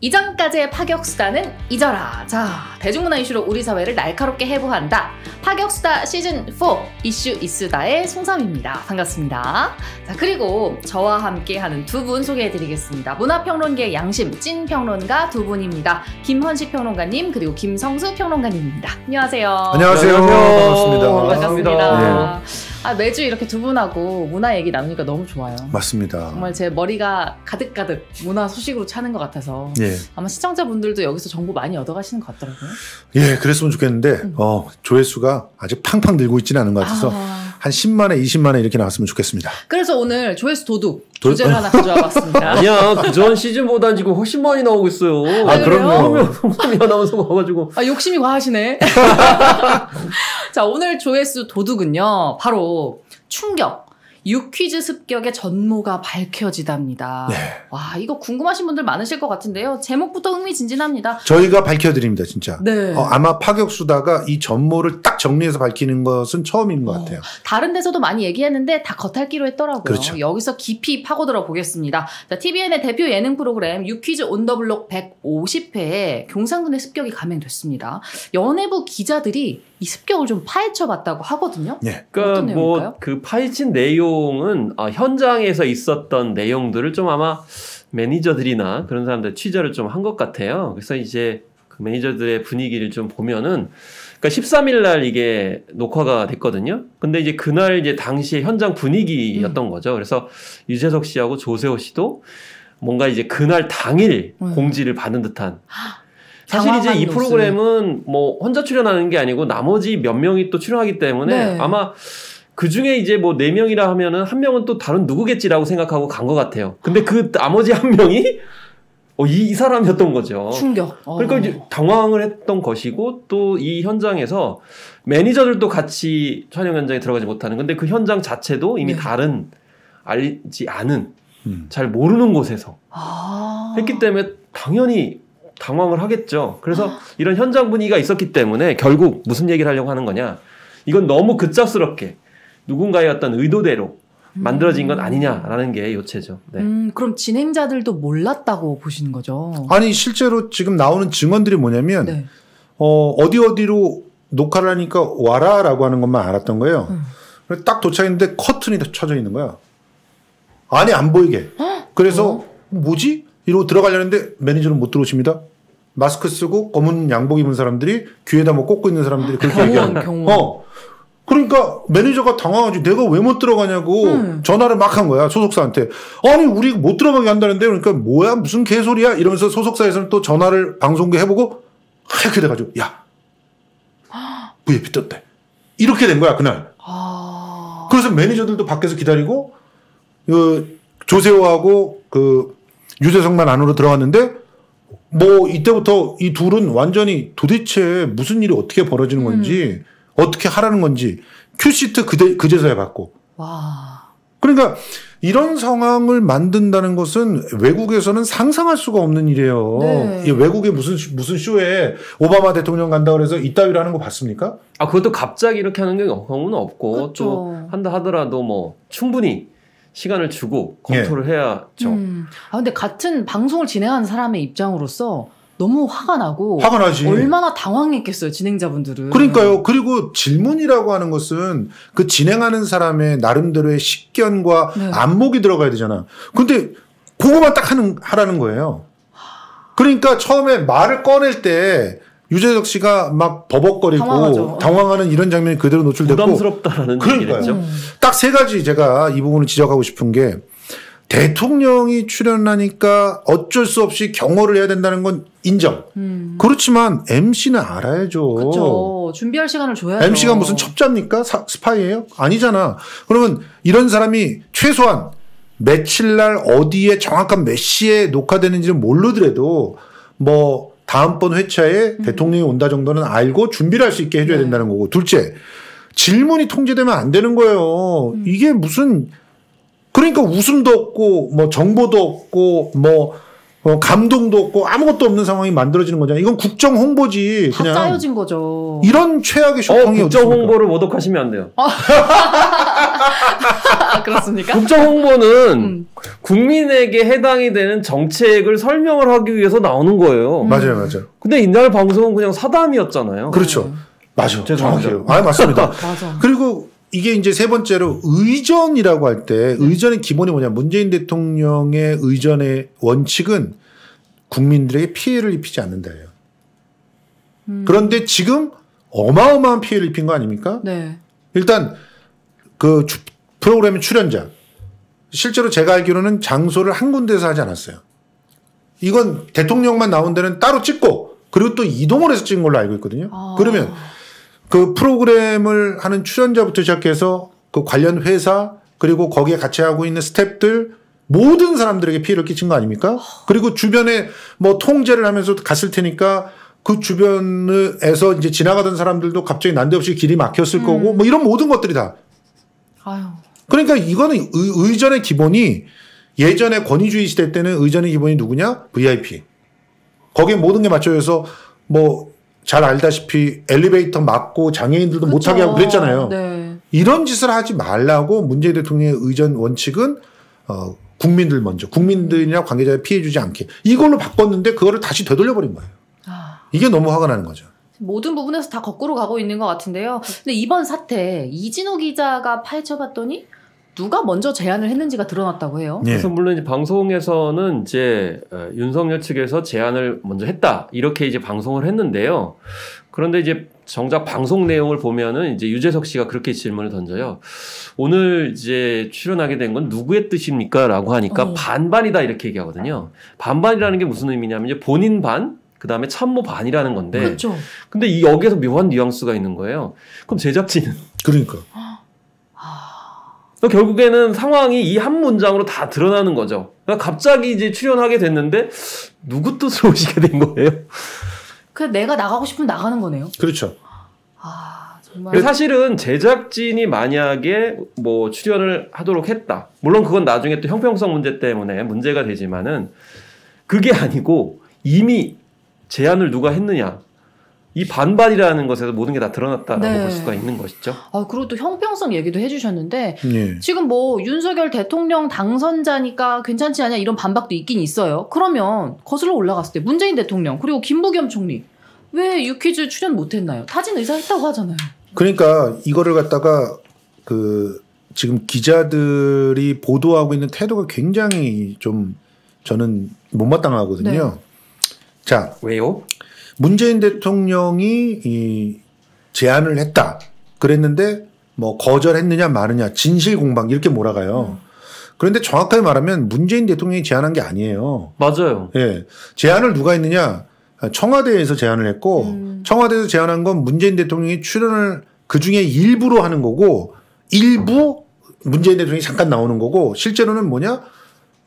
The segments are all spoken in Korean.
이전까지의 파격수다는 잊어라. 자, 대중문화 이슈로 우리 사회를 날카롭게 해부한다. 파격수다 시즌4 이슈 이수다의 송삼입니다. 반갑습니다. 자, 그리고 저와 함께 하는 두 분 소개해 드리겠습니다. 문화평론계 양심 찐평론가 두 분입니다. 김헌식 평론가님 그리고 김성수 평론가님입니다. 안녕하세요. 안녕하세요. 반갑습니다. 반갑습니다. 아, 매주 이렇게 두 분하고 문화 얘기 나누니까 너무 좋아요. 맞습니다. 정말 제 머리가 가득가득 문화 소식으로 차는 것 같아서 예. 아마 시청자분들도 여기서 정보 많이 얻어가시는 것 같더라고요. 예, 그랬으면 좋겠는데 음. 어, 조회수가 아직 팡팡 들고 있지는 않은 것 같아서 아, 한 10만에 20만에 이렇게 나왔으면 좋겠습니다. 그래서 오늘 조회수 도둑 도- 주제를 하나 가져와 봤습니다. 아니야 그전 시즌보단 지금 훨씬 많이 나오고 있어요. 아, 그래요? 그러면 송삼이 아나운서가 와가지고 아, 욕심이 과하시네. 자, 오늘 조회수 도둑은요, 바로 충격. 유퀴즈 습격의 전모가 밝혀지답니다. 네. 와, 이거 궁금하신 분들 많으실 것 같은데요. 제목부터 흥미진진합니다. 저희가 밝혀드립니다, 진짜. 네. 어, 아마 파격수다가 이 전모를 딱 정리해서 밝히는 것은 처음인 것 어, 같아요. 다른 데서도 많이 얘기했는데 다 겉핥기로 했더라고요. 그렇죠. 여기서 깊이 파고들어 보겠습니다. 자, TVN의 대표 예능 프로그램 유퀴즈 온더블록 150회에 경상군의 습격이 감행됐습니다. 연예부 기자들이 이 습격을 좀 파헤쳐 봤다고 하거든요. 예. 그러니까? 뭐 그 파헤친 내용은 아, 현장에서 있었던 내용들을 좀 아마 매니저들이나 그런 사람들 취재를 좀 한 것 같아요. 그래서 이제 그 매니저들의 분위기를 좀 보면은 그러니까 13일 날 이게 녹화가 됐거든요. 근데 이제 그날 이제 당시의 현장 분위기였던 음. 거죠. 그래서 유재석 씨하고 조세호 씨도 뭔가 이제 그날 당일 음. 공지를 받은 듯한 사실 이제 이. 프로그램은 뭐 혼자 출연하는 게 아니고 나머지 몇 명이 또 출연하기 때문에 네. 아마 그 중에 이제 뭐 네 명이라 하면은 한 명은 또 다른 누구겠지라고 생각하고 간 것 같아요. 근데 그 나머지 한 명이 어, 이, 이 사람이었던 거죠. 충격. 어. 그러니까 이제 당황을 했던 것이고 또 이 현장에서 매니저들도 같이 촬영 현장에 들어가지 못하는 근데 그 현장 자체도 이미 네. 다른 알지 않은 음. 잘 모르는 곳에서 아. 했기 때문에 당연히 당황을 하겠죠. 그래서 이런 현장 분위기가 있었기 때문에 결국 무슨 얘기를 하려고 하는 거냐. 이건 너무 급작스럽게 누군가의 어떤 의도대로 만들어진 건 아니냐라는 게 요체죠. 네. 음, 그럼 진행자들도 몰랐다고 보시는 거죠? 아니, 실제로 지금 나오는 증언들이 뭐냐면, 네. 어, 어디 어디로 녹화를 하니까 와라라고 하는 것만 알았던 거예요. 음. 딱 도착했는데 커튼이 다 쳐져 있는 거야. 안에 안 보이게. 그래서 어? 뭐지? 이러고 들어가려는데 매니저는 못 들어오십니다. 마스크 쓰고 검은 양복 입은 사람들이 귀에다 뭐 꽂고 있는 사람들이 그렇게 얘기하는 경호원. 어. 그러니까 매니저가 당황하지 내가 왜 못 들어가냐고 음. 전화를 막 한 거야 소속사한테 아니 우리 못 들어가게 한다는데 그러니까 뭐야 무슨 개소리야 이러면서 소속사에서는 또 전화를 방송국에 해보고 하얗게 돼가지고 야 VIP 떴대 이렇게 된 거야 그날 아. 그래서 매니저들도 밖에서 기다리고 그 조세호하고 그 유재석만 안으로 들어갔는데 뭐 이때부터 이 둘은 완전히 도대체 무슨 일이 어떻게 벌어지는 건지 어떻게 하라는 건지 큐시트 그대, 그제서야 받고 와. 그러니까 이런 상황을 만든다는 것은 외국에서는 상상할 수가 없는 일이에요. 네. 이 외국에 무슨 쇼- 무슨 쇼에 오바마 대통령 간다 그래서 이따위로 하는 거 봤습니까? 아 그것도 갑자기 이렇게 하는 경우는 없고 그렇죠. 또 한다 하더라도 뭐 충분히 시간을 주고 검토를 해야죠. 음. 아 근데 같은 방송을 진행하는 사람의 입장으로서 너무 화가 나고 화가 나지. 얼마나 당황했겠어요 진행자분들은. 그러니까요. 그리고 질문이라고 하는 것은 그 진행하는 사람의 나름대로의 식견과 네. 안목이 들어가야 되잖아. 근데 그거만 딱 하는 하라는 거예요. 그러니까 처음에 말을 꺼낼 때 유재석 씨가 막 버벅거리고 당황하죠. 당황하는 이런 장면이 그대로 노출됐고 부담스럽다라는 그러니까요. 얘기를 했죠. 음. 딱세 가지 제가 이 부분을 지적하고 싶은 게 대통령이 출연하니까 어쩔 수 없이 경호를 해야 된다는 건 인정. 음. 그렇지만 MC는 알아야죠. 그렇죠. 준비할 시간을 줘야죠. MC가 무슨 첩자입니까? 사- 스파이예요? 아니잖아. 그러면 이런 사람이 최소한 며칠 날 어디에 정확한 몇 시에 녹화되는지는 모르더라도 뭐 다음번 회차에 대통령이 온다 정도는 알고 준비를 할 수 있게 해줘야 네. 된다는 거고. 둘째, 질문이 통제되면 안 되는 거예요. 음. 이게 무슨 그러니까 웃음도 없고 뭐 정보도 없고 뭐 어, 감동도 없고 아무것도 없는 상황이 만들어지는 거잖아요. 이건 국정 홍보지. 다 그냥 짜여진 거죠. 이런 최악의 어, 쇼통이 국정? 홍보를 모독하시면 안 돼요. 아, 그렇습니까? 국정 홍보는 음. 국민에게 해당이 되는 정책을 설명을 하기 위해서 나오는 거예요. 음. 맞아요, 맞아요. 근데 이날 방송은 그냥 사담이었잖아요. 그렇죠. 맞아. 죄송합니다. 정확해요. 아, 맞습니다. 맞아. 그리고 이게 이제 세 번째로 의전이라고 할 때 의전의 기본이 뭐냐. 문재인 대통령의 의전의 원칙은 국민들에게 피해를 입히지 않는다예요. 음. 그런데 지금 어마어마한 피해를 입힌 거 아닙니까? 네. 일단 그 주- 프로그램의 출연자 실제로 제가 알기로는 장소를 한 군데서 하지 않았어요. 이건 대통령만 나온 데는 따로 찍고 그리고 또 이동을 해서 찍은 걸로 알고 있거든요. 아. 그러면 그 프로그램을 하는 출연자부터 시작해서 그 관련 회사 그리고 거기에 같이 하고 있는 스탭들 모든 사람들에게 피해를 끼친 거 아닙니까? 그리고 주변에 뭐 통제를 하면서 갔을 테니까 그 주변에서 이제 지나가던 사람들도 갑자기 난데없이 길이 막혔을 음. 거고 뭐 이런 모든 것들이 다. 아유. 그러니까 이거는 의, 의전의 기본이 예전에 권위주의 시대 때는 의전의 기본이 누구냐? VIP. 거기에 모든 게 맞춰져서 뭐 잘 알다시피 엘리베이터 막고 장애인들도 못하게 하고 그쵸. 그랬잖아요. 네. 이런 짓을 하지 말라고 문재인 대통령의 의전 원칙은 어, 국민들 먼저 국민들이나 관계자에 피해 주지 않게 이걸로 바꿨는데 그거를 다시 되돌려 버린 거예요. 아. 이게 너무 화가 나는 거죠. 모든 부분에서 다 거꾸로 가고 있는 것 같은데요. 근데 이번 사태 이진호 기자가 파헤쳐봤더니 누가 먼저 제안을 했는지가 드러났다고 해요. 예. 그래서 물론 이제 방송에서는 이제 어, 윤석열 측에서 제안을 먼저 했다 이렇게 이제 방송을 했는데요. 그런데 이제 정작 방송 내용을 보면은 이제 유재석 씨가 그렇게 질문을 던져요. 오늘 이제 출연하게 된 건 누구의 뜻입니까?라고 하니까 어. 반반이다 이렇게 얘기하거든요. 반반이라는 게 무슨 의미냐면 이제 본인 반, 그 다음에 참모 반이라는 건데. 그렇죠. 근데 이 여기에서 묘한 뉘앙스가 있는 거예요. 그럼 제작진은 그러니까 그러니까 결국에는 상황이 이 한 문장으로 다 드러나는 거죠. 그러니까 갑자기 이제 출연하게 됐는데 누구 뜻으로 오시게 된 거예요? 그냥 내가 나가고 싶으면 나가는 거네요. 그렇죠. 아 정말. 사실은 제작진이 만약에 뭐 출연을 하도록 했다. 물론 그건 나중에 또 형평성 문제 때문에 문제가 되지만은 그게 아니고 이미 제안을 누가 했느냐. 이 반반이라는 것에서 모든 게 다 드러났다라고 네. 볼 수가 있는 것이죠. 아 그리고 또 형평성 얘기도 해주셨는데 예. 지금 뭐 윤석열 대통령 당선자니까 괜찮지 않냐 이런 반박도 있긴 있어요. 그러면 거슬러 올라갔을 때 문재인 대통령 그리고 김부겸 총리 왜 유퀴즈 출연 못했나요? 타진 의사 했다고 하잖아요. 그러니까 이거를 갖다가 그 지금 기자들이 보도하고 있는 태도가 굉장히 좀 저는 못마땅하거든요. 자, 왜요? 문재인 대통령이 이 제안을 했다. 그랬는데 뭐 거절했느냐 마느냐 진실 공방 이렇게 몰아가요. 그런데 정확하게 말하면 문재인 대통령이 제안한 게 아니에요. 맞아요. 예. 제안을 누가 했느냐? 청와대에서 제안을 했고 음. 청와대에서 제안한 건 문재인 대통령이 출연을 그 중에 일부로 하는 거고 일부 문재인 대통령이 잠깐 나오는 거고 실제로는 뭐냐?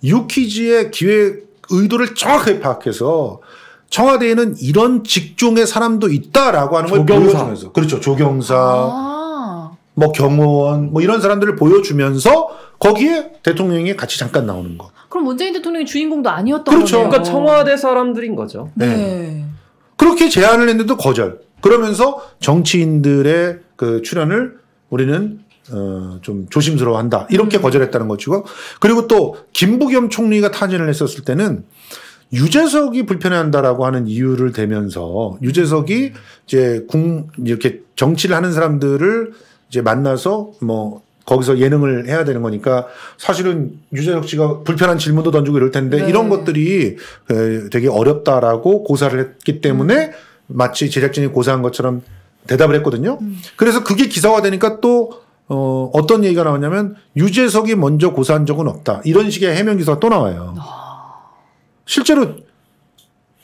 유퀴즈의 기획 의도를 정확하게 파악해서 청와대에는 이런 직종의 사람도 있다라고 하는 걸 조경사. 보여주면서 그렇죠 조경사 아, 뭐 경호원 뭐 이런 사람들을 보여주면서 거기에 대통령이 같이 잠깐 나오는 거 그럼 문재인 대통령이 주인공도 아니었던 그렇죠. 거네요. 그러니까 청와대 사람들인 거죠. 네. 그렇게 제안을 했는데도 거절. 그러면서 정치인들의 그 출연을 우리는 어, 좀 조심스러워한다. 이렇게 음. 거절했다는 것이고 그리고 또 김부겸 총리가 타진을 했었을 때는 유재석이 불편해한다라고 하는 이유를 대면서 유재석이 이제 궁 이렇게 정치를 하는 사람들을 이제 만나서 뭐 거기서 예능을 해야 되는 거니까 사실은 유재석 씨가 불편한 질문도 던지고 이럴 텐데 네. 이런 것들이 에, 되게 어렵다라고 고사를 했기 때문에 음. 마치 제작진이 고사한 것처럼 대답을 했거든요. 음. 그래서 그게 기사화되니까 또 어, 어떤 얘기가 나왔냐면 유재석이 먼저 고사한 적은 없다. 이런 식의 해명 기사가 또 나와요. 실제로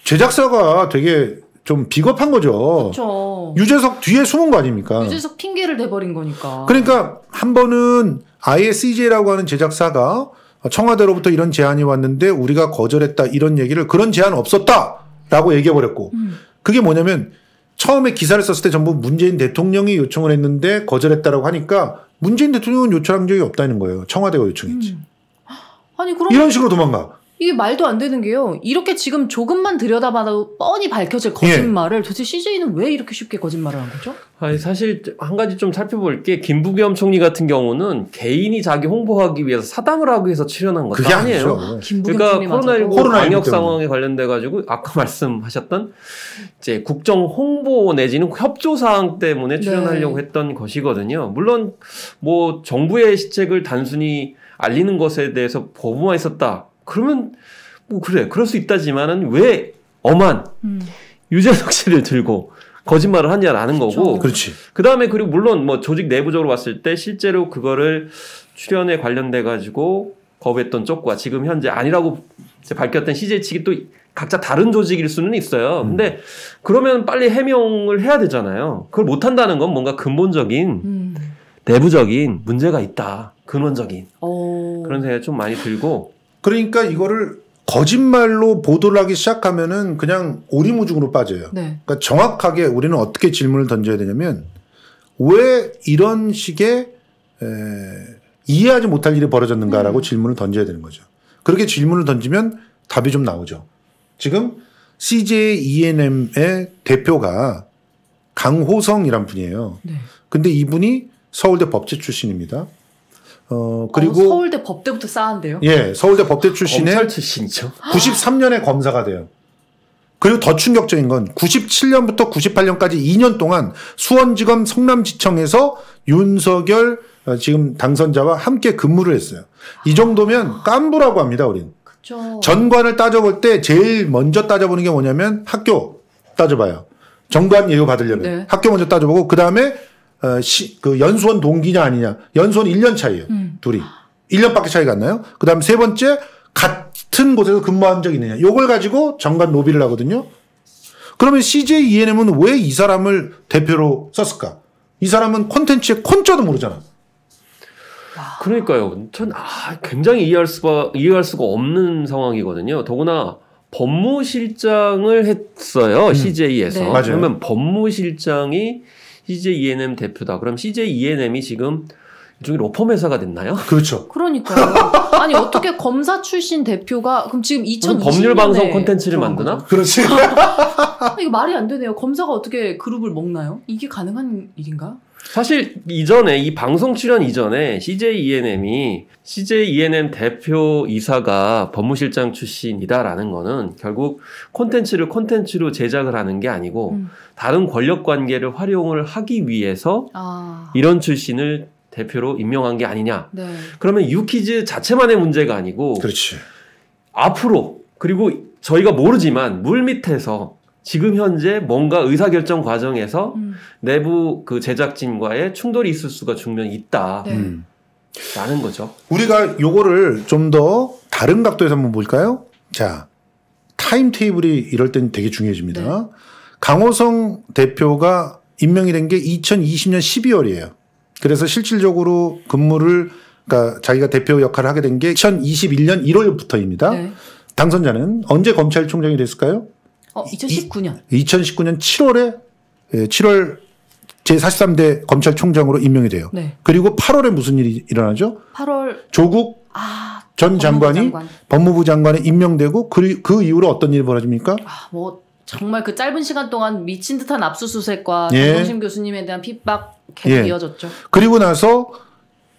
제작사가 되게 좀 비겁한 거죠. 그렇죠. 유재석 뒤에 숨은 거 아닙니까? 유재석 핑계를 대버린 거니까. 그러니까 한 번은 아예 CJ라고 하는 제작사가 청와대로부터 이런 제안이 왔는데 우리가 거절했다 이런 얘기를 그런 제안 없었다라고 얘기해 버렸고 음. 그게 뭐냐면 처음에 기사를 썼을 때 전부 문재인 대통령이 요청을 했는데 거절했다라고 하니까 문재인 대통령은 요청한 적이 없다는 거예요. 청와대가 요청했지. 음. 아니 그럼 이런 식으로 도망가. 이게 말도 안 되는 게요. 이렇게 지금 조금만 들여다봐도 뻔히 밝혀질 거짓말을 도대체 CJ는 왜 이렇게 쉽게 거짓말을 한 거죠? 아니 사실 한 가지 좀 살펴볼 게 김부겸 총리 같은 경우는 개인이 자기 홍보하기 위해서 사당을 하기 위해서 출연한 것도 그게 아니에요. 김부겸 그러니까 총리마저도. 코로나19 코로나19 방역. 상황에 관련돼 가지고 아까 말씀하셨던 이제 국정 홍보 내지는 협조 사항 때문에 출연하려고 네. 했던 것이거든요. 물론 뭐 정부의 시책을 단순히 알리는 것에 대해서 거부만 있었다. 그러면 뭐 그래 그럴 수 있다지만은 왜 엄한 음. 유재석 씨를 들고 거짓말을 하냐라는 그렇죠. 거고 그렇지. 그 다음에 그리고 물론 뭐 조직 내부적으로 봤을 때 실제로 그거를 출연에 관련돼 가지고 거부했던 쪽과 지금 현재 아니라고 이제 밝혔던 CJ 측이 또 각자 다른 조직일 수는 있어요. 음. 근데 그러면 빨리 해명을 해야 되잖아요. 그걸 못 한다는 건 뭔가 근본적인 음. 내부적인 문제가 있다. 근원적인 어. 그런 생각이 좀 많이 들고 그러니까 이거를 거짓말로 보도를 하기 시작하면은 그냥 오리무중으로 빠져요. 네. 그러니까 정확하게 우리는 어떻게 질문을 던져야 되냐면 왜 이런 식의 에, 이해하지 못할 일이 벌어졌는가라고 음. 질문을 던져야 되는 거죠. 그렇게 질문을 던지면 답이 좀 나오죠. 지금 CJ E&M의 대표가 강호성이란 분이에요. 네. 근데 이분이 서울대 법제 출신입니다. 어 그리고 어, 서울대 법대부터 쌓은데요. 예 서울대 법대 출신의 검찰 출신이죠. 93년에 검사가 돼요. 그리고 더 충격적인 건 97년부터 98년까지 2년 동안 수원지검 성남지청에서 윤석열 어, 지금 당선자와 함께 근무를 했어요. 이 정도면 깐부라고 합니다, 우린. 그렇죠. 전관을 따져볼 때 제일 먼저 따져보는 게 뭐냐면 학교 따져봐요. 정관 예우 받으려면 네. 학교 먼저 따져보고 그 다음에 어, 시, 그 연수원 동기냐 아니냐. 연수원 1년 차이에요. 음. 둘이. 1년밖에 차이가 안 나요. 그 다음 세 번째 같은 곳에서 근무한 적이 있느냐. 요걸 가지고 정관 노비를 하거든요. 그러면 CJ ENM은 왜 이 사람을 대표로 썼을까? 이 사람은 콘텐츠의 콘자도 모르잖아. 그러니까요. 전 아, 굉장히 이해할 수가 이해할 수가 없는 상황이거든요. 더구나 법무실장을 했어요. CJ에서. 네. 맞아요. 그러면 법무실장이 CJ E&M 대표다. 그럼 CJ E&M이 지금 일종의 로펌 회사가 됐나요? 그렇죠. 그러니까요. 아니 어떻게 검사 출신 대표가 그럼 지금 2020년에 법률 방송 콘텐츠를 만드나? 그렇지. 아, 이거 말이 안 되네요. 검사가 어떻게 그룹을 먹나요? 이게 가능한 일인가? 사실 이전에 이 방송 출연 이전에 CJ E&M이 CJ E&M 대표 이사가 법무실장 출신이다라는 거는 결국 콘텐츠를 콘텐츠로 제작을 하는 게 아니고 음. 다른 권력 관계를 활용을 하기 위해서 아, 이런 출신을 대표로 임명한 게 아니냐. 네. 그러면 유키즈 자체만의 문제가 아니고 그렇지. 앞으로 그리고 저희가 모르지만 물 밑에서 지금 현재 뭔가 의사결정 과정에서 음. 내부 그 제작진과의 충돌이 있을 수가 충분히 있다라는 네. 음. 거죠. 우리가 요거를 좀 더 다른 각도에서 한번 볼까요? 자, 타임 테이블이 이럴 땐 되게 중요해집니다. 네. 강호성 대표가 임명이 된 게 2020년 12월이에요. 그래서 실질적으로 근무를 그러니까 자기가 대표 역할을 하게 된 게 2021년 1월부터입니다. 네. 당선자는 언제 검찰총장이 됐을까요? 어, 2019년. 2019년 7월에 7월 제43대 검찰총장으로 임명이 돼요. 네. 그리고 8월에 무슨 일이 일어나죠? 8월 조국 아, 전 장관이 법무부 장관. 법무부 장관에 임명되고 그, 그 이후로 어떤 일이 벌어집니까? 아, 뭐 정말 그 짧은 시간 동안 미친 듯한 압수수색과 예. 정동심 교수님에 대한 핍박 계속 예. 이어졌죠. 그리고 나서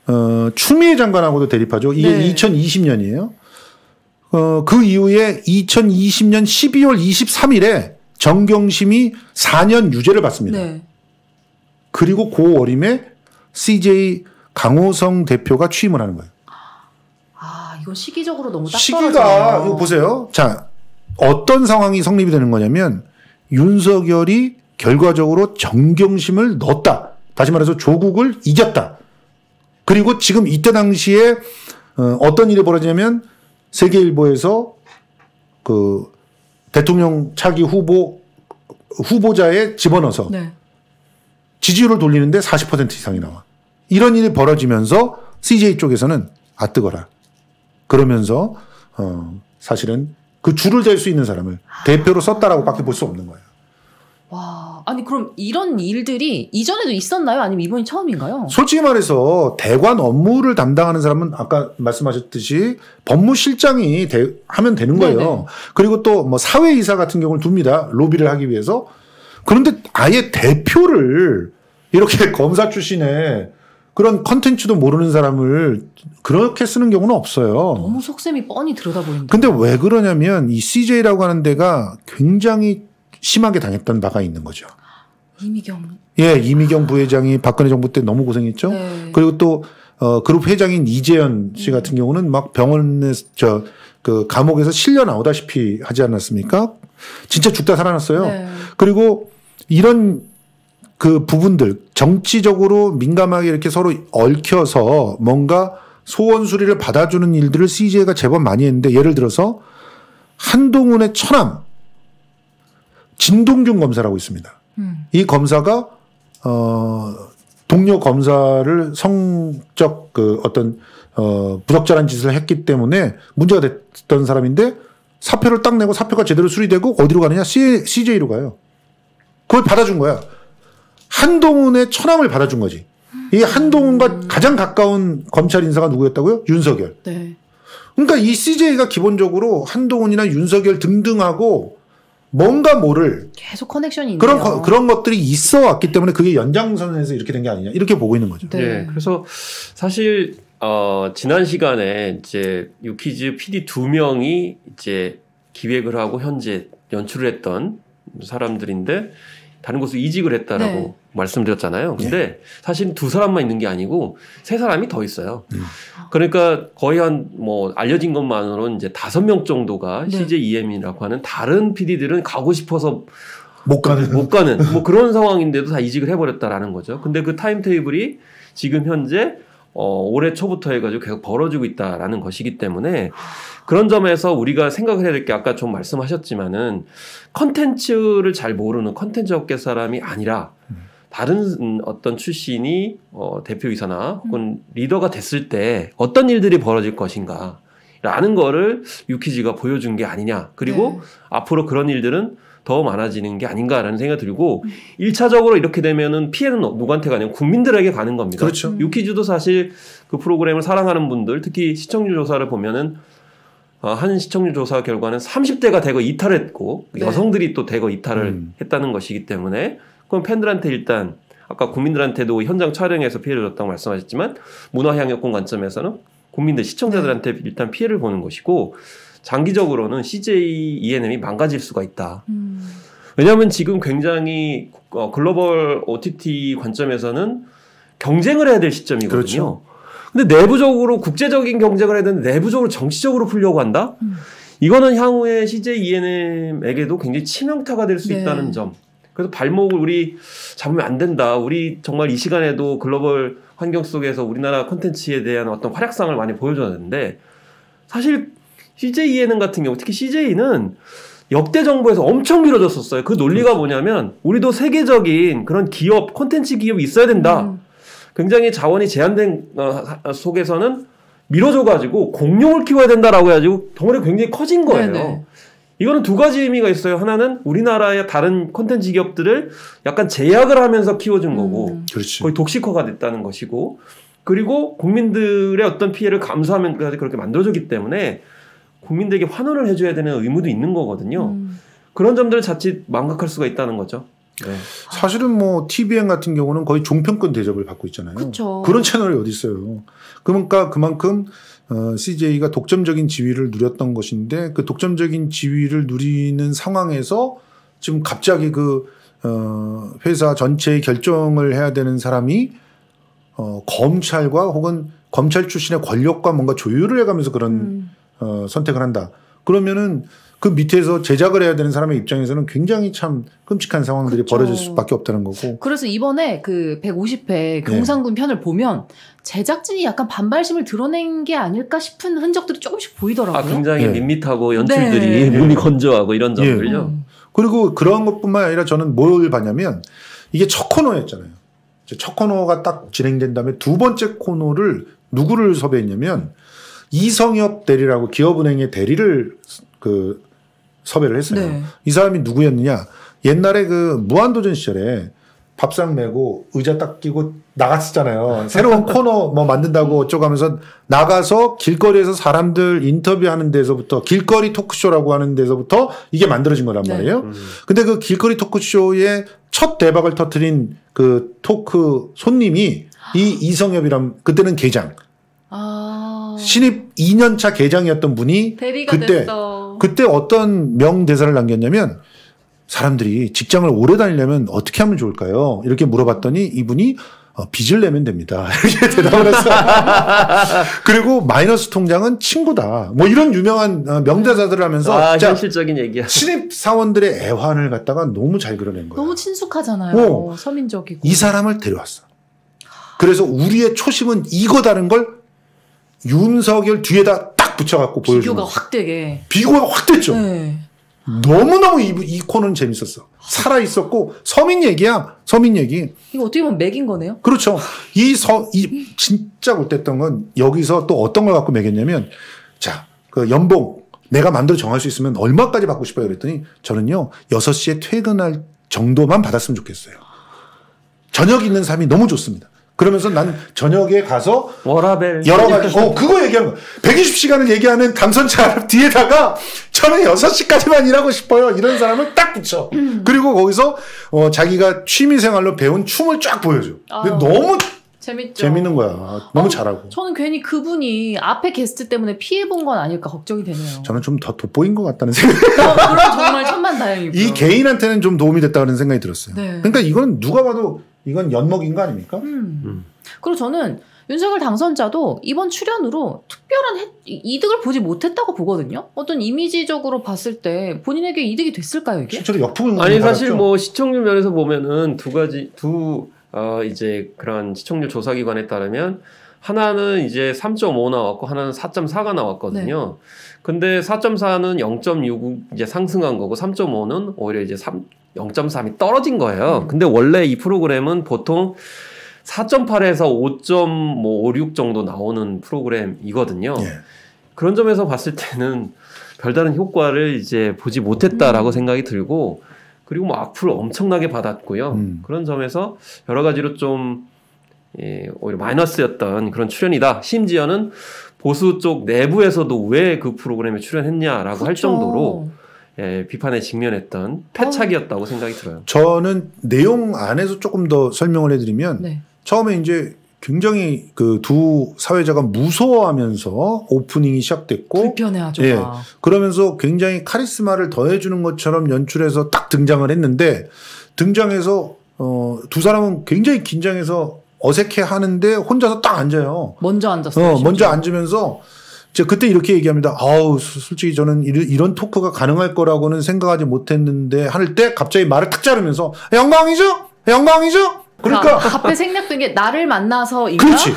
어, 추미애 장관하고도 대립하죠. 이게 네. 2020년이에요. 어, 그 이후에 2020년 12월 23일에 정경심이 4년 유죄를 받습니다. 네. 그리고 그 어림에 CJ 강호성 대표가 취임을 하는 거예요. 아, 이건 시기적으로 너무 딱 시기가 떨어져요. 이거 보세요. 자 어떤 상황이 성립이 되는 거냐면 윤석열이 결과적으로 정경심을 넣었다. 다시 말해서 조국을 이겼다. 그리고 지금 이때 당시에 어, 어떤 일이 벌어지냐면 세계일보에서 그 대통령 차기 후보 후보자에 집어넣어서 네. 지지율을 돌리는데 40% 이상이 나와. 이런 일이 벌어지면서 CJ 쪽에서는 아 뜨거라. 그러면서 어 사실은 그 줄을 댈 수 있는 사람을 대표로 썼다라고밖에 볼 수 없는 거예요. 와, 아니 그럼 이런 일들이 이전에도 있었나요? 아니면 이번이 처음인가요? 솔직히 말해서 대관 업무를 담당하는 사람은 아까 말씀하셨듯이 법무실장이 대- 하면 되는 거예요. 네네. 그리고 또 뭐 사회이사 같은 경우를 둡니다. 로비를 하기 위해서. 그런데 아예 대표를 이렇게 검사 출신의 그런 컨텐츠도 모르는 사람을 그렇게 쓰는 경우는 없어요. 너무 속셈이 뻔히 들여다 보인다. 근데 왜 그러냐면 이 CJ라고 하는 데가 굉장히 심하게 당했던 바가 있는 거죠. 이미경. 예, 이미경 부회장이 박근혜 정부 때 너무 고생했죠. 네. 그리고 또 어, 그룹 회장인 이재현 씨 같은 경우는 막 병원에서 저 그 감옥에서 실려 나오다시피 하지 않았습니까? 진짜 죽다 살아났어요. 네. 그리고 이런 그 부분들 정치적으로 민감하게 이렇게 서로 얽혀서 뭔가 소원 수리를 받아주는 일들을 CJ가 제법 많이 했는데 예를 들어서 한동훈의 처남 진동균 검사라고 있습니다. 음. 이 검사가 어 동료 검사를 성적 그 어떤 어 부적절한 짓을 했기 때문에 문제가 됐던 사람인데 사표를 딱 내고 사표가 제대로 수리되고 어디로 가느냐 CJ로 가요. 그걸 받아준 거야. 한동훈의 처남을 받아준 거지. 이 한동훈과 가장 가까운 검찰 인사가 누구였다고요? 윤석열. 네. 그러니까 이 CJ가 기본적으로 한동훈이나 윤석열 등등하고 뭔가 모를 계속 커넥션이. 그런 거- 그런 것들이 있어 왔기 때문에 그게 연장선에서 이렇게 된 게 아니냐 이렇게 보고 있는 거죠. 네. 예, 그래서 사실 어, 지난 시간에 이제 유키즈 PD 두 명이 이제 기획을 하고 현재 연출을 했던 사람들인데 다른 곳으로 이직을 했다라고 네. 말씀드렸잖아요. 근데 사실 두 사람만 있는 게 아니고 세 사람이 더 있어요. 음. 그러니까 거의 한 뭐 알려진 것만으로는 이제 다섯 명 정도가 네. CJ EM이라고 하는 다른 PD들은 가고 싶어서 못 가는 못 가는 뭐 그런 상황인데도 다 이직을 해버렸다라는 거죠. 근데 그 타임 테이블이 지금 현재 어, 올해 초부터 해가지고 계속 벌어지고 있다라는 것이기 때문에 그런 점에서 우리가 생각을 해야 될 게 아까 좀 말씀하셨지만은 컨텐츠를 잘 모르는 컨텐츠 업계 사람이 아니라 다른 음, 어떤 출신이 어, 대표이사나 혹은 리더가 됐을 때 어떤 일들이 벌어질 것인가 라는 거를 유퀴즈가 보여준 게 아니냐 그리고 네. 앞으로 그런 일들은 더 많아지는 게 아닌가라는 생각이 들고 일차적으로 이렇게 되면은 피해는 누구한테 가냐면 국민들에게 가는 겁니다. 그렇죠. 음. 유퀴즈도 사실 그 프로그램을 사랑하는 분들 특히 시청률 조사를 보면은 어, 한 시청률 조사 결과는 30대가 대거 이탈했고 네. 여성들이 또 대거 이탈을 음. 했다는 것이기 때문에 그럼 팬들한테 일단 아까 국민들한테도 현장 촬영에서 피해를 줬다고 말씀하셨지만 문화 향유권 관점에서는 국민들 시청자들한테 네. 일단 피해를 보는 것이고 장기적으로는 CJ ENM이 망가질 수가 있다. 음. 왜냐하면 지금 굉장히 어, 글로벌 OTT 관점에서는 경쟁을 해야 될 시점이거든요. 그렇죠. 근데 내부적으로 국제적인 경쟁을 해야 되는데 내부적으로 정치적으로 풀려고 한다? 음. 이거는 향후에 CJ ENM에게도 굉장히 치명타가 될 수 네. 있다는 점. 그래서 발목을 우리 잡으면 안 된다. 우리 정말 이 시간에도 글로벌 환경 속에서 우리나라 콘텐츠에 대한 어떤 활약상을 많이 보여줘야 되는데 사실 CJ ENM 같은 경우 특히 CJ는 역대 정부에서 엄청 밀어줬었어요. 그 논리가 그렇죠. 뭐냐면 우리도 세계적인 그런 기업, 콘텐츠 기업이 있어야 된다. 음. 굉장히 자원이 제한된 어, 하- 속에서는 밀어줘가지고 공룡을 키워야 된다라고 해가지고 덩어리 가 굉장히 커진 거예요. 네네. 이거는 두 가지 의미가 있어요. 하나는 우리나라의 다른 콘텐츠 기업들을 약간 제약을 하면서 키워준 거고 음. 그렇지. 거의 독식화가 됐다는 것이고 그리고 국민들의 어떤 피해를 감수하면까지 그렇게 만들어졌기 때문에 국민들에게 환원을 해줘야 되는 의무도 있는 거거든요. 음. 그런 점들을 자칫 망각할 수가 있다는 거죠. 네. 사실은 뭐 TVN 같은 경우는 거의 종편권 대접을 받고 있잖아요. 그쵸. 런 채널이 어디 있어요? 그러니까 그만큼 어, CJ가 독점적인 지위를 누렸던 것인데 그 독점적인 지위를 누리는 상황에서 지금 갑자기 그 어, 회사 전체의 결정을 해야 되는 사람이 어, 검찰과 혹은 검찰 출신의 권력과 뭔가 조율을 해가면서 그런 음. 어, 선택을 한다. 그러면은 그 밑에서 제작을 해야 되는 사람의 입장에서는 굉장히 참 끔찍한 상황들이 그쵸. 벌어질 수밖에 없다는 거고. 그래서 이번에 그 150회 경상군 편을 보면 제작진이 약간 반발심을 드러낸 게 아닐까 싶은 흔적들이 조금씩 보이더라고요. 아 굉장히 예. 밋밋하고 연출들이 네. 눈이 건조하고 이런 예. 점들요. 음. 그리고 그런 것뿐만 아니라 저는 뭘 봤냐면 이게 첫 코너였잖아요. 첫 코너가 딱 진행된 다음에 두 번째 코너를 누구를 섭외했냐면 이성엽 대리라고 기업은행의 대리를 그 섭외를 했어요. 네. 이 사람이 누구였느냐? 옛날에 그 무한도전 시절에 밥상 메고 의자 딱 끼고 나갔었잖아요. 새로운 코너 뭐 만든다고 어쩌고 하면서 나가서 길거리에서 사람들 인터뷰하는 데서부터 길거리 토크쇼라고 하는 데서부터 이게 만들어진 거란 네. 말이에요. 음. 근데 그 길거리 토크쇼의 첫 대박을 터트린 그 토크 손님이 이 이성엽이란 그때는 계장 아. 신입 2년차 계장이었던 분이 대리가 그때 됐어. 그때 어떤 명대사를 남겼냐면 사람들이 직장을 오래 다니려면 어떻게 하면 좋을까요? 이렇게 물어봤더니 이분이 어, 빚을 내면 됩니다. 이렇게 대답을 했어요. 그리고 마이너스 통장은 친구다. 뭐 이런 유명한 어, 명대사들을 하면서 아, 자, 현실적인 얘기야. 신입 사원들의 애환을 갖다가 너무 잘 그려낸 거예요. 너무 친숙하잖아요. 어. 서민적이고. 이 사람을 데려왔어. 그래서 우리의 초심은 이거다는 걸 윤석열 뒤에다 딱 붙여갖고 보여주는 비교가. 확 되게. 비교가 확 됐죠. 네. 너무너무 이, 이 코너는 재밌었어. 살아있었고, 서민 얘기야. 서민 얘기. 이거 어떻게 보면 맥인 거네요. 그렇죠. 이 서, 이, 진짜 못됐던 건 여기서 또 어떤 걸 갖고 매겼냐면, 자, 그 연봉, 내가 마음대로 정할 수 있으면 얼마까지 받고 싶어요? 그랬더니 저는요, 6시에 퇴근할 정도만 받았으면 좋겠어요. 저녁 있는 삶이 너무 좋습니다. 그러면서 난 저녁에 가서 워라벨. 여러 가지, 어, 그거 얘기하는 거야. 120시간을 얘기하는 당선자 뒤에다가 저는 6시까지만 일하고 싶어요. 이런 사람을 딱 붙여. 그리고 거기서, 어, 자기가 취미생활로 배운 춤을 쫙 보여줘. 근데 아유. 너무 재밌죠. 재밌는 거야. 너무 어, 잘하고. 저는 괜히 그분이 앞에 게스트 때문에 피해 본 건 아닐까 걱정이 되네요. 저는 좀 더 돋보인 것 같다는 생각이. 어, 그럼 정말 천만다행이고요. 이 개인한테는 좀 도움이 됐다는 생각이 들었어요. 네. 그러니까 이건 누가 봐도 이건 연먹인 거 아닙니까? 음. 음. 그리고 저는 윤석열 당선자도 이번 출연으로 특별한 해- 이득을 보지 못했다고 보거든요. 어떤 이미지적으로 봤을 때 본인에게 이득이 됐을까요 이게? 실제로 역풍을 아니 사실 받았죠. 뭐 시청률 면에서 보면은 두 가지 두 어, 이제 그런 시청률 조사 기관에 따르면 하나는 이제 3.5 나왔고 하나는 4.4가 나왔거든요. 근데 4.4는 0.6 이제 상승한 거고 3.5는 오히려 이제 3 0.3이 떨어진 거예요. 음. 근데 원래 이 프로그램은 보통 4.8에서 5.56 정도 나오는 프로그램이거든요. 예. 그런 점에서 봤을 때는 별다른 효과를 이제 보지 못했다라고 음. 생각이 들고 그리고 뭐 악플을 엄청나게 받았고요. 음. 그런 점에서 여러 가지로 좀 예, 오히려 마이너스였던 그런 출연이다. 심지어는 보수 쪽 내부에서도 왜 그 프로그램에 출연했냐라고 할 그렇죠. 정도로 예, 비판에 직면했던 패착이었다고 생각이 들어요. 저는 내용 안에서 조금 더 설명을 해드리면 네. 처음에 이제 굉장히 그 두 사회자가 무서워하면서 오프닝이 시작됐고 불편해하죠. 예. 막. 그러면서 굉장히 카리스마를 더해주는 것처럼 연출해서 딱 등장을 했는데 등장해서 어, 두 사람은 굉장히 긴장해서 어색해 하는데 혼자서 딱 앉아요. 먼저 앉았어요. 어. 먼저 앉으면서 제가 그때 이렇게 얘기합니다. 아우 수- 솔직히 저는 이런, 토크가 가능할 거라고는 생각하지 못했는데 할 때 갑자기 말을 탁 자르면서 영광이죠, 영광이죠. 그러니까 아, 앞에 생략된 게 나를 만나서 인가? 그렇지.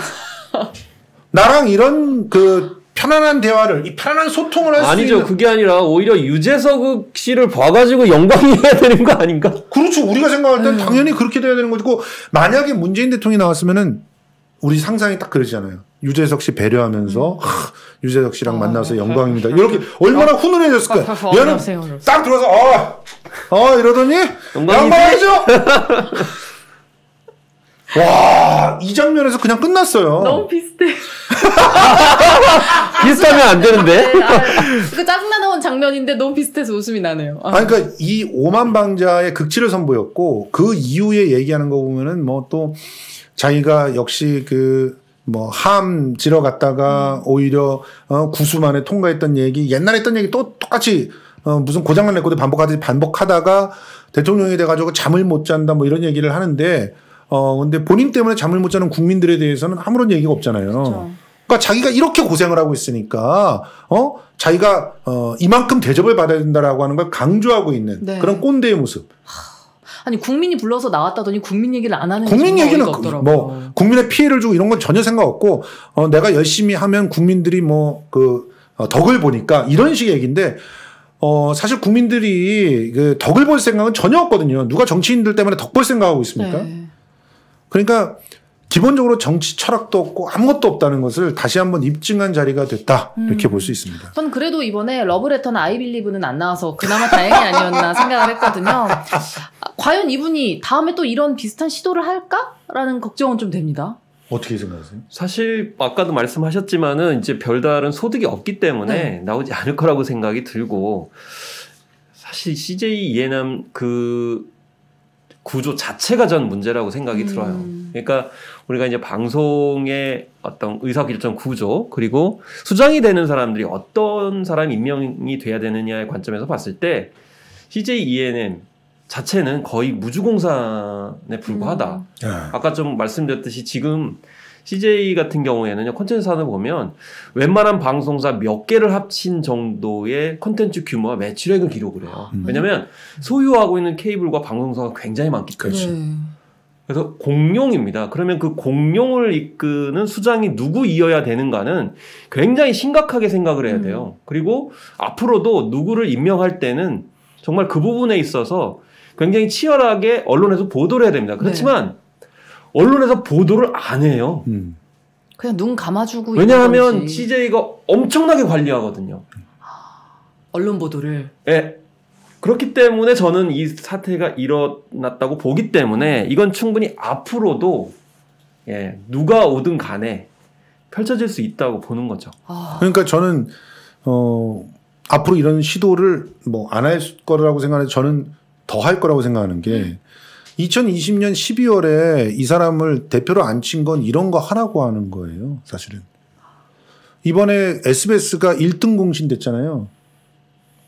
나랑 이런 그 편안한 대화를 이 편안한 소통을 할수 아니죠. 있는 그게 아니라 오히려 유재석 씨를 봐가지고 영광이어야 되는 거 아닌가? 그렇죠. 우리가 생각할 땐 네. 당연히 그렇게 돼야 되는 거고 만약에 문재인 대통령이 나왔으면은 우리 상상이 딱 그러잖아요. 유재석 씨 배려하면서 하, 유재석 씨랑 어. 만나서 영광입니다. 이렇게 얼마나 훈훈해졌을까. 어, 얘는 안녕하세요. 딱 들어서 어, 어 이러더니 영광이지? 영광이죠. 와, 이 장면에서 그냥 끝났어요. 너무 비슷해. 비슷하면 안 되는데? 네, 아, 그 짜증나 나온 장면인데 너무 비슷해서 웃음이 나네요. 아, 아니, 그러니까 이 오만 방자의 극치를 선보였고 그 이후에 얘기하는 거 보면은 뭐 또 자기가 역시 그 뭐 함 지러 갔다가 오히려 어 구수 만에 통과했던 얘기 옛날에 했던 얘기 또 똑같이 어 무슨 고장난 레코드 반복하듯이 반복하다가 대통령이 돼가지고 잠을 못 잔다 뭐 이런 얘기를 하는데 어 근데 본인 때문에 잠을 못 자는 국민들에 대해서는 아무런 얘기가 없잖아요. 그렇죠. 그러니까 자기가 이렇게 고생을 하고 있으니까 어 자기가 어 이만큼 대접을 받아야 된다라고 하는 걸 강조하고 있는 네. 그런 꼰대의 모습. 아니 국민이 불러서 나왔다더니 국민 얘기를 안 하는 게 국민 얘기는 없더라고요. 뭐 국민의 피해를 주고 이런 건 전혀 생각 없고 어 내가 열심히 하면 국민들이 뭐그 덕을 보니까 이런 식의 얘기인데 어 사실 국민들이 그 덕을 볼 생각은 전혀 없거든요. 누가 정치인들 때문에 덕 볼 생각하고 있습니까? 네. 그러니까 기본적으로 정치 철학도 없고 아무것도 없다는 것을 다시 한번 입증한 자리가 됐다 이렇게 음. 볼수 있습니다. 전 그래도 이번에 러브레터나 아이빌리브는 안 나와서 그나마 다행이 아니었나 생각을 했거든요. 아, 과연 이분이 다음에 또 이런 비슷한 시도를 할까라는 걱정은 좀 됩니다. 어떻게 생각하세요? 사실 아까도 말씀하셨지만은 이제 별다른 소득이 없기 때문에 네. 나오지 않을 거라고 생각이 들고 사실 CJ 이해남 그 구조 자체가 전 문제라고 생각이 음. 들어요. 그러니까 우리가 이제 방송의 어떤 의사결정 구조 그리고 수장이 되는 사람들이 어떤 사람이 임명이 돼야 되느냐의 관점에서 봤을 때 CJ ENM 자체는 거의 무주공산에 불과하다. 음. 야, 아까 좀 말씀드렸듯이 지금 CJ 같은 경우에는요 콘텐츠 산을 보면 웬만한 방송사 몇 개를 합친 정도의 콘텐츠 규모와 매출액을 기록을 해요. 음. 왜냐하면 소유하고 있는 케이블과 방송사가 굉장히 많기 때문에. 네. 그래서 공룡입니다. 그러면 그 공룡을 이끄는 수장이 누구 이어야 되는가는 굉장히 심각하게 생각을 해야 돼요. 그리고 앞으로도 누구를 임명할 때는 정말 그 부분에 있어서 굉장히 치열하게 언론에서 보도를 해야 됩니다. 그렇지만 언론에서 보도를 안 해요. 음. 그냥 눈 감아주고 왜냐하면. CJ가 엄청나게 관리하거든요. 언론 보도를 예. 그렇기 때문에 저는 이 사태가 일어났다고 보기 때문에 이건 충분히 앞으로도 예, 누가 오든 간에 펼쳐질 수 있다고 보는 거죠. 아, 그러니까 저는 어 앞으로 이런 시도를 뭐 안 할 거라고 생각하는데 저는 더 할 거라고 생각하는 게 2020년 12월에 이 사람을 대표로 앉힌 건 이런 거 하라고 하는 거예요, 사실은. 이번에 SBS가 1등 공신됐잖아요.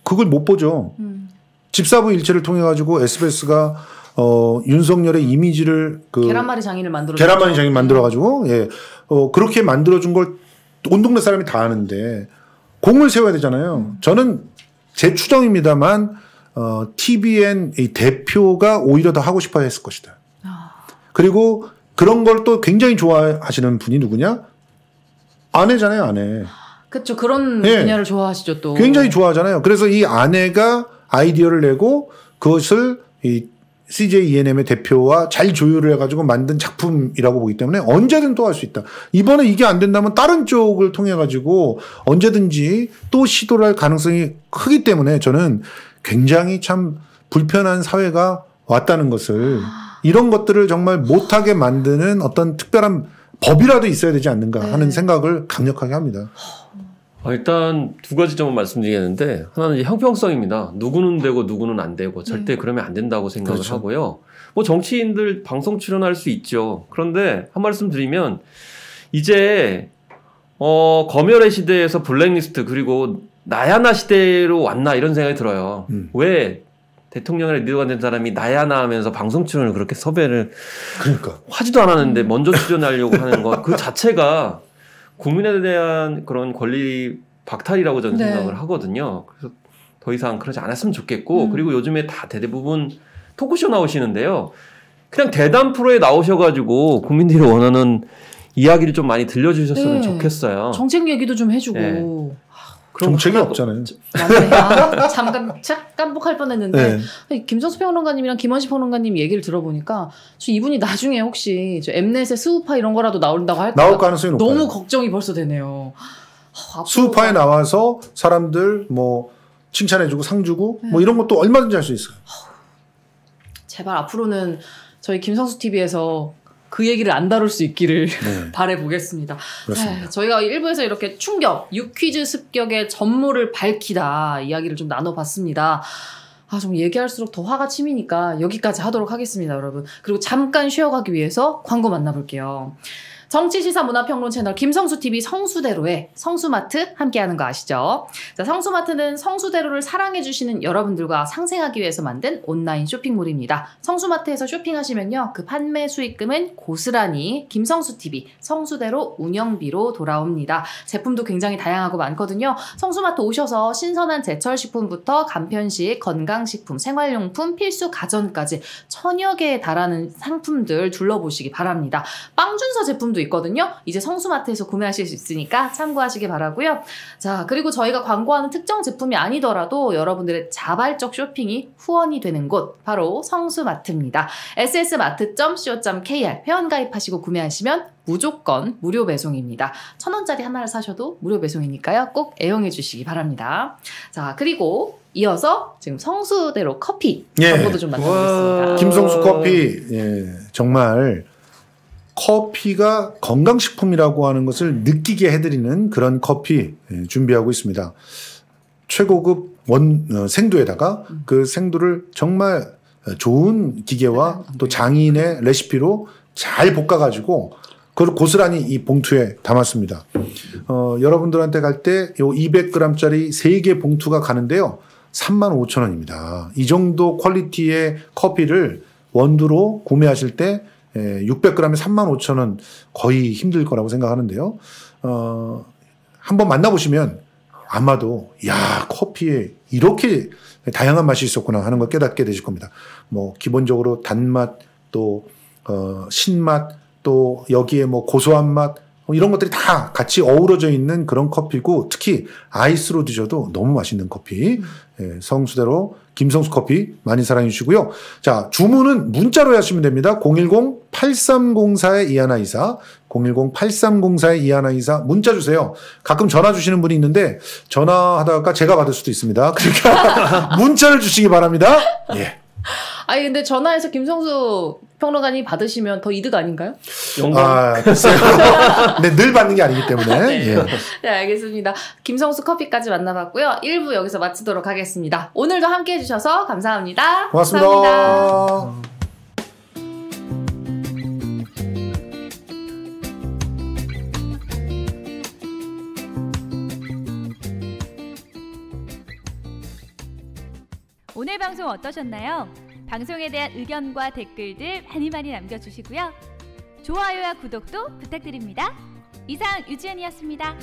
그걸 못 보죠. 음. 집사부 일체를 통해 가지고 SBS가 어 윤석열의 이미지를 그 계란말이 장인을 만들어 계란말이 장인 만들어 가지고 예. 어 그렇게 만들어 준 걸 온 동네 사람이 다 아는데 공을 세워야 되잖아요. 저는 제 추정입니다만 어 TVN 이 대표가 오히려 더 하고 싶어 했을 것이다. 아, 그리고 그런 걸 또 굉장히 좋아하시는 분이 누구냐? 아내잖아요, 아내. 그렇죠. 그런 예. 분야를 좋아하시죠 또. 굉장히 좋아하잖아요. 그래서 이 아내가 아이디어를 내고 그것을 이 CJ ENM의 대표와 잘 조율을 해가지고 만든 작품이라고 보기 때문에 언제든 또 할 수 있다. 이번에 이게 안 된다면 다른 쪽을 통해 가지고 언제든지 또 시도를 할 가능성이 크기 때문에 저는 굉장히 참 불편한 사회가 왔다는 것을 이런 것들을 정말 못하게 만드는 어떤 특별한 법이라도 있어야 되지 않는가 네. 하는 생각을 강력하게 합니다. 어, 일단 두 가지 점을 말씀드리겠는데 하나는 이제 형평성입니다. 누구는 되고 누구는 안 되고 절대 그러면 안 된다고 생각을 그렇죠. 하고요. 뭐 정치인들 방송 출연할 수 있죠. 그런데 한 말씀 드리면 이제 어 검열의 시대에서 블랙리스트 그리고 나야나 시대로 왔나 이런 생각이 들어요. 음. 왜 대통령의 리더가 된 사람이 나야나 하면서 방송 출연을 그렇게 섭외를 그러니까. 하지도 않았는데 먼저 출연하려고 하는 것 그 자체가 국민에 대한 그런 권리 박탈이라고 저는 네. 생각을 하거든요. 그래서 더 이상 그러지 않았으면 좋겠고 음. 그리고 요즘에 다 대부분 토크쇼 나오시는데요. 그냥 대담 프로에 나오셔가지고 국민들이 원하는 이야기를 좀 많이 들려주셨으면 네. 좋겠어요. 정책 얘기도 좀 해주고. 네. 정책이 없잖아요. 아, 잠깐 착 깜빡할 뻔했는데 네. 김성수 평론가님이랑 김원식 평론가님 얘기를 들어보니까 저 이분이 나중에 혹시 저 엠넷의 스우파 이런 거라도 나온다고 할까 나올 가능성이 높아요. 너무 걱정이 벌써 되네요. 아, 수우파에 나와서 사람들 뭐 칭찬해주고 상 주고 뭐 이런 것도 얼마든지 할 수 있어요. 제발 앞으로는 저희 김성수 TV에서 그 얘기를 안 다룰 수 있기를 네, 바래 보겠습니다. 그렇습니다. 저희가 일부에서 이렇게 충격, 유퀴즈 습격의 전모를 밝히다 이야기를 좀 나눠봤습니다. 아, 좀 얘기할수록 더 화가 치미니까 여기까지 하도록 하겠습니다, 여러분. 그리고 잠깐 쉬어가기 위해서 광고 만나볼게요. 정치시사 문화평론 채널 김성수TV 성수대로의 성수마트 함께하는 거 아시죠? 자, 성수마트는 성수대로를 사랑해주시는 여러분들과 상생하기 위해서 만든 온라인 쇼핑몰입니다. 성수마트에서 쇼핑하시면요. 그 판매 수익금은 고스란히 김성수TV 성수대로 운영비로 돌아옵니다. 제품도 굉장히 다양하고 많거든요. 성수마트 오셔서 신선한 제철식품부터 간편식, 건강식품, 생활용품, 필수 가전까지 천여 개에 달하는 상품들 둘러보시기 바랍니다. 빵준서 제품도 있거든요. 이제 성수마트에서 구매하실 수 있으니까 참고하시기 바라고요. 자, 그리고 저희가 광고하는 특정 제품이 아니더라도 여러분들의 자발적 쇼핑이 후원이 되는 곳 바로 성수마트입니다. ss마트.co.kr 회원 가입하시고 구매하시면 무조건 무료 배송입니다. 천 원짜리 하나를 사셔도 무료 배송이니까요. 꼭 애용해 주시기 바랍니다. 자, 그리고 이어서 지금 성수대로 커피 예. 광고도 좀 만나보겠습니다. 와. 김성수 커피 예, 정말 커피가 건강식품이라고 하는 것을 느끼게 해드리는 그런 커피 예, 준비하고 있습니다. 최고급 원 어, 생두에다가 그 생두를 정말 좋은 기계와 또 장인의 레시피로 잘 볶아가지고 그걸 고스란히 이 봉투에 담았습니다. 어, 여러분들한테 갈 때 요 200g짜리 3개 봉투가 가는데요. 35,000원입니다. 이 정도 퀄리티의 커피를 원두로 구매하실 때 에, 600g에 35,000원 거의 힘들 거라고 생각하는데요. 어, 한번 만나보시면 아마도 야 커피에 이렇게 다양한 맛이 있었구나 하는 걸 깨닫게 되실 겁니다. 뭐 기본적으로 단맛 또 어, 신맛 또 여기에 뭐 고소한 맛뭐 이런 것들이 다 같이 어우러져 있는 그런 커피고 특히 아이스로 드셔도 너무 맛있는 커피 예, 성수대로 김성수 커피 많이 사랑해 주시고요. 자 주문은 문자로 하시면 됩니다. 010-8304-2124 010-8304-2124 문자 주세요. 가끔 전화 주시는 분이 있는데 전화하다가 제가 받을 수도 있습니다. 그러니까 문자를 주시기 바랍니다. 예. 아니 근데 전화해서 김성수 평론가님 받으시면 더 이득 아닌가요? 영광. 아, 글쎄요. 네, 늘 받는 게 아니기 때문에. 네. 예. 네, 알겠습니다. 김성수 커피까지 만나봤고요. 1부 여기서 마치도록 하겠습니다. 오늘도 함께 해주셔서 감사합니다. 고맙습니다. 감사합니다. 방송 어떠셨나요? 방송에 대한 의견과 댓글들 많이 많이 남겨주시고요. 좋아요와 구독도 부탁드립니다. 이상 유지연이었습니다.